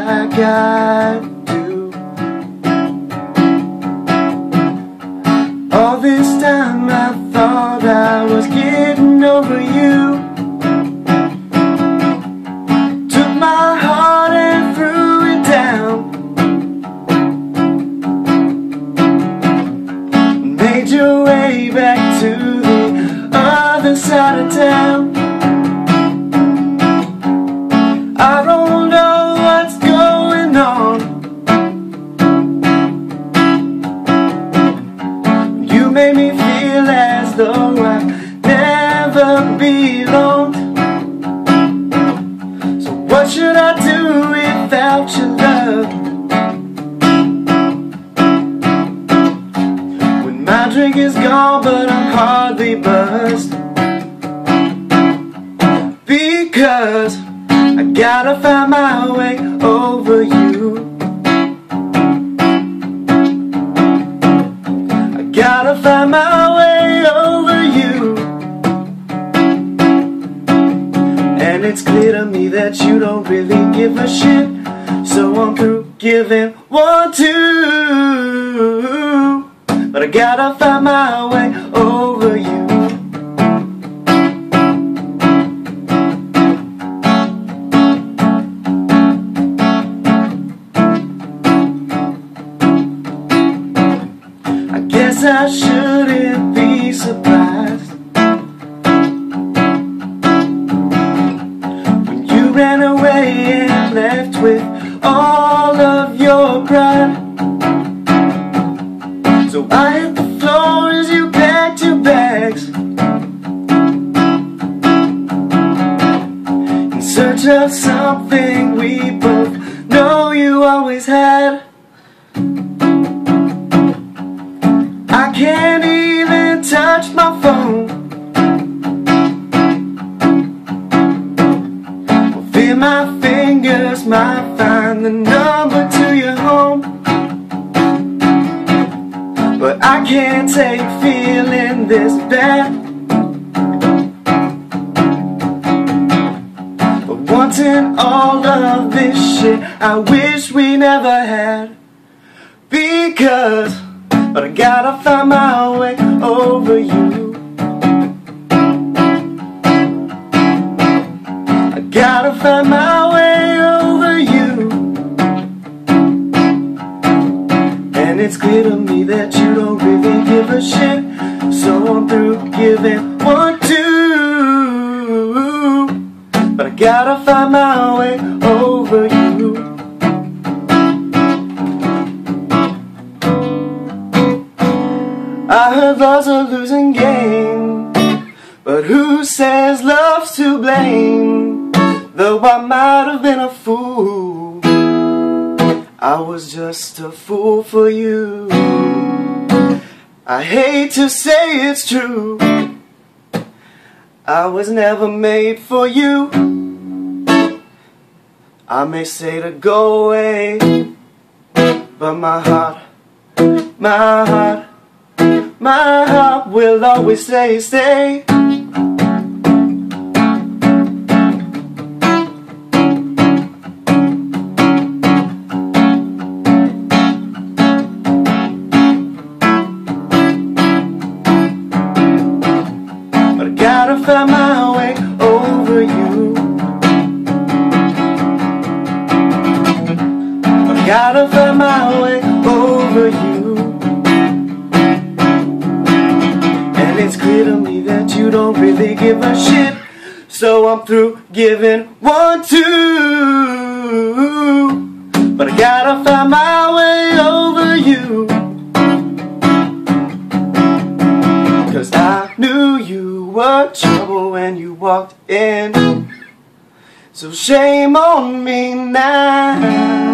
like I do All this time I thought I was getting over you. Took my heart and threw it down. Made your way back to the other side of town Drink is gone but I'm hardly buzzed Because I gotta find my way over you. I gotta find my way over you. And it's clear to me that you don't really give a shit. So I'm through giving one, two. But I gotta find my way over you. I guess I shouldn't be surprised Of something we both know you always had I can't even touch my phone. Feel my fingers might find the number to your home. But I can't take feeling this bad. Wanting all of this shit, I wish we never had. Because but I gotta find my way over you. I gotta find my way over you. And it's clear to me that you don't really give a shit. So I'm through giving But who says love's to blame? Though I might have been a fool I was just a fool for you. I hate to say it's true. I was never made for you. I may say to go away But my heart, my heart my heart will always say stay that you don't really give a shit. So I'm through giving one, two. But I gotta find my way over you. Cause I knew you were trouble when you walked in. So shame on me now